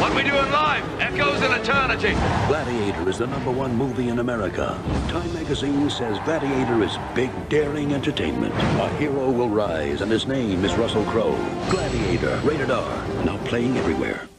What we do in life echoes in eternity. Gladiator is the number one movie in America. Time magazine says Gladiator is big, daring entertainment. A hero will rise, and his name is Russell Crowe. Gladiator, rated R, now playing everywhere.